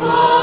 people.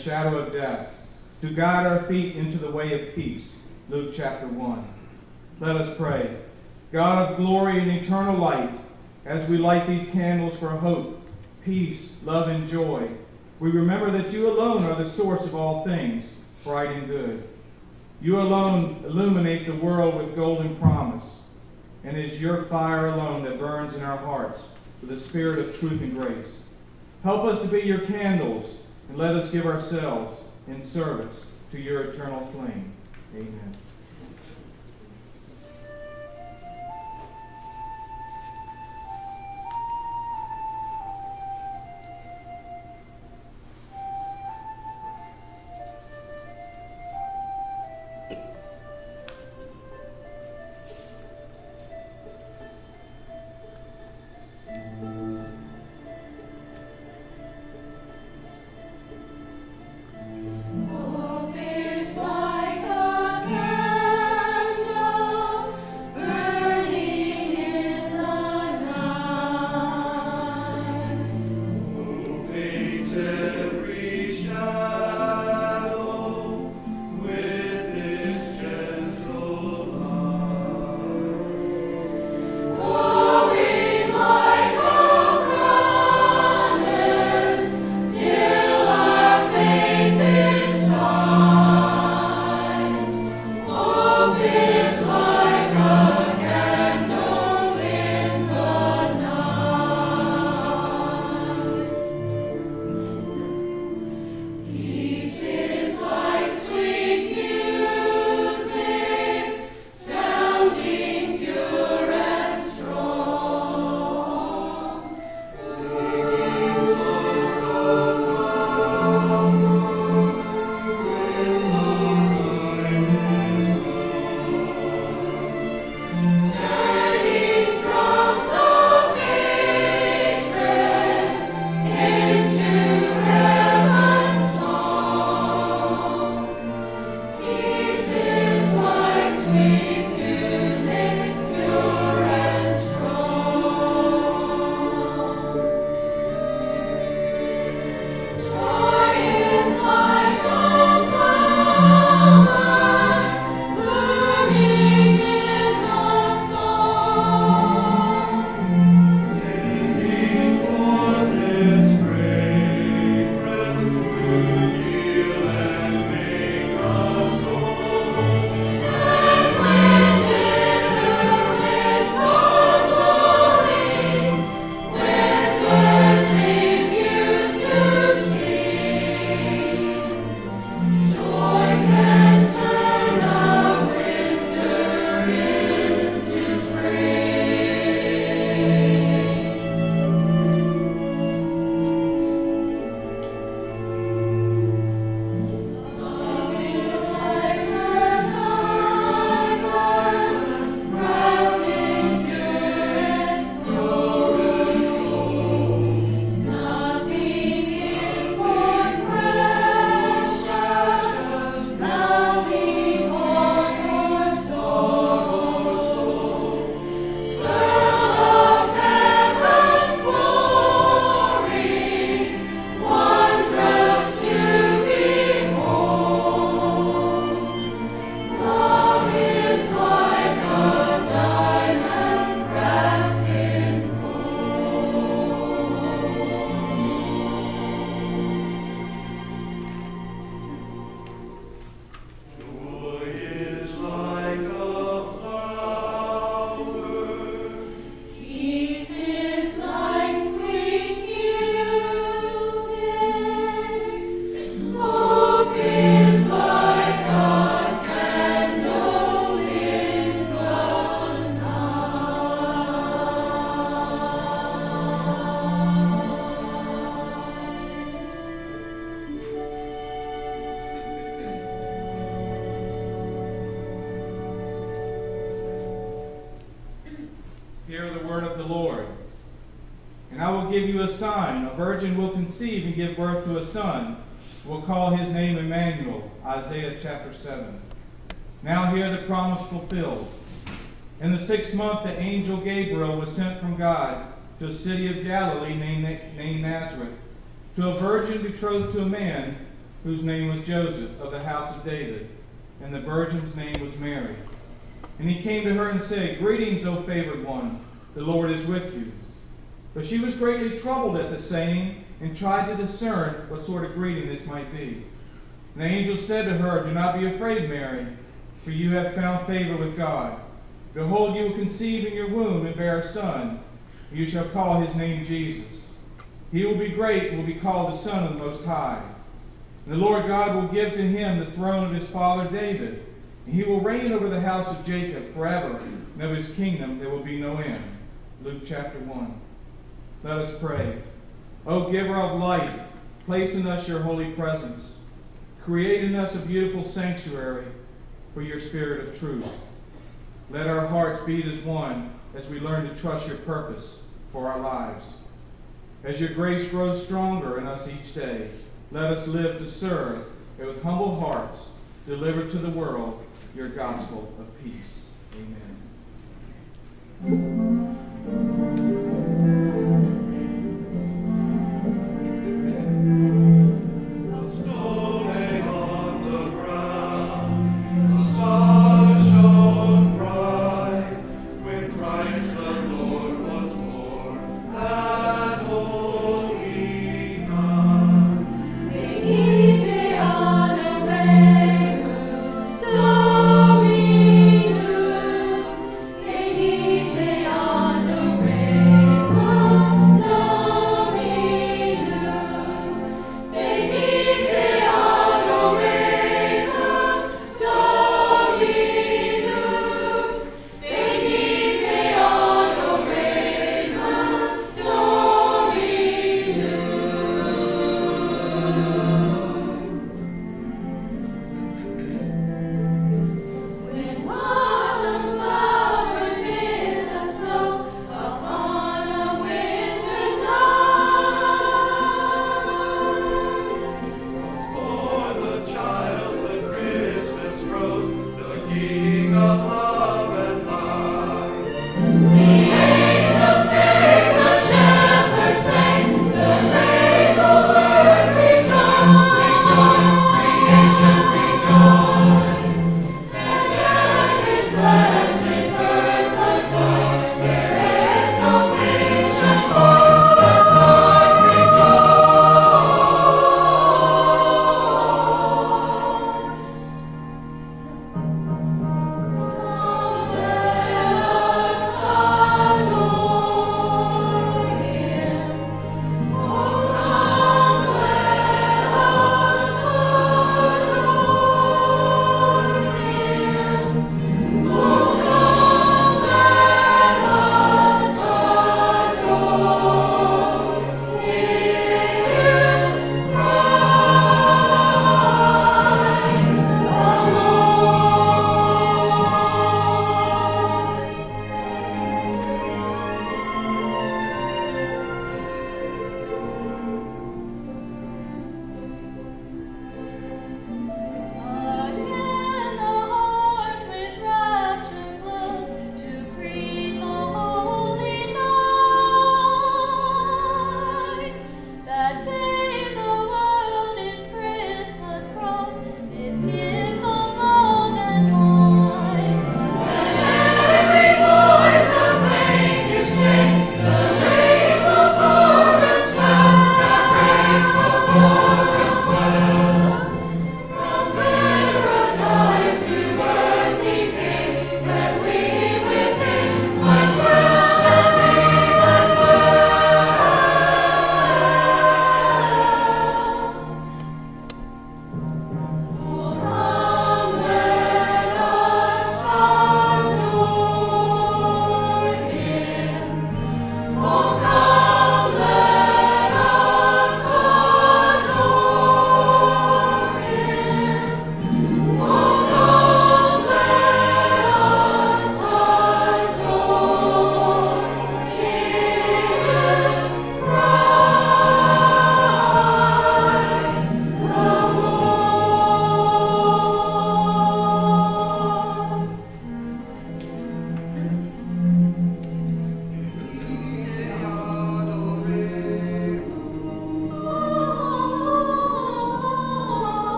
Shadow of death, to guide our feet into the way of peace. Luke chapter 1. Let us pray. God of glory and eternal light, as we light these candles for hope, peace, love, and joy, we remember that you alone are the source of all things, bright and good. You alone illuminate the world with golden promise, and it is your fire alone that burns in our hearts with the spirit of truth and grace. Help us to be your candles and let us give ourselves in service to your eternal flame. Amen. Hear the word of the Lord. And I will give you a sign. A virgin will conceive and give birth to a son. We'll call his name Emmanuel. Isaiah chapter 7. Now hear the promise fulfilled. In the sixth month, the angel Gabriel was sent from God to a city of Galilee named, Nazareth, to a virgin betrothed to a man whose name was Joseph of the house of David, and the virgin's name was Mary. And he came to her and said, Greetings, O favored one, the Lord is with you. But she was greatly troubled at the saying, and tried to discern what sort of greeting this might be. And the angel said to her, Do not be afraid, Mary, for you have found favor with God. Behold, you will conceive in your womb and bear a son. And you shall call his name Jesus. He will be great and will be called the Son of the Most High. And the Lord God will give to him the throne of his father David, he will reign over the house of Jacob forever, and of his kingdom there will be no end. Luke chapter 1. Let us pray. O giver of life, place in us your holy presence. Create in us a beautiful sanctuary for your spirit of truth. Let our hearts beat as one as we learn to trust your purpose for our lives. As your grace grows stronger in us each day, let us live to serve and with humble hearts deliver to the world your gospel of peace. Amen.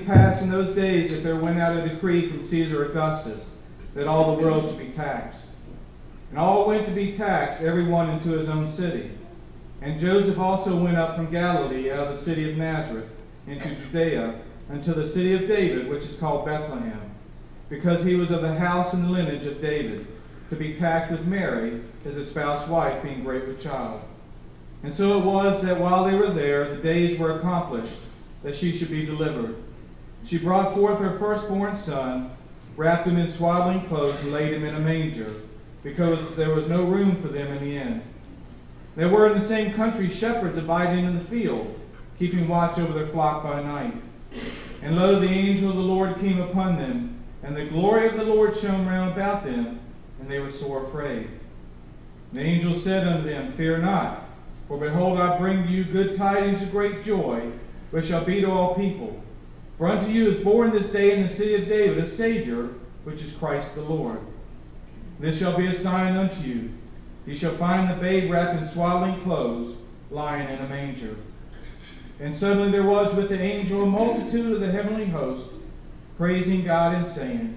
Pass in those days that there went out a decree from Caesar Augustus that all the world should be taxed. And all went to be taxed, every one into his own city. And Joseph also went up from Galilee out of the city of Nazareth into Judea unto the city of David, which is called Bethlehem, because he was of the house and lineage of David, to be taxed with Mary, his espoused wife, being great with child. And so it was that while they were there, the days were accomplished that she should be delivered. She brought forth her firstborn son, wrapped him in swaddling clothes, and laid him in a manger, because there was no room for them in the inn. There were in the same country shepherds abiding in the field, keeping watch over their flock by night. And lo, the angel of the Lord came upon them, and the glory of the Lord shone round about them, and they were sore afraid. The angel said unto them, Fear not, for behold, I bring you good tidings of great joy, which shall be to all people. For unto you is born this day in the city of David a Savior, which is Christ the Lord. This shall be a sign unto you. You shall find the babe wrapped in swaddling clothes, lying in a manger. And suddenly there was with the angel a multitude of the heavenly host, praising God and saying,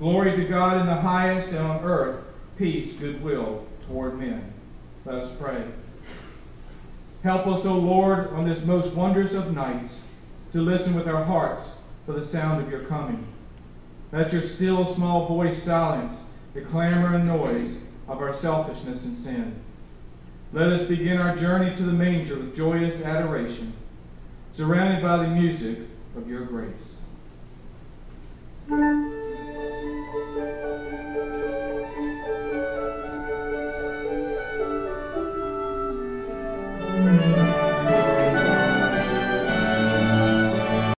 Glory to God in the highest, and on earth peace, goodwill toward men. Let us pray. Help us, O Lord, on this most wondrous of nights, to listen with our hearts for the sound of your coming. Let your still small voice silence the clamor and noise of our selfishness and sin. Let us begin our journey to the manger with joyous adoration, surrounded by the music of your grace.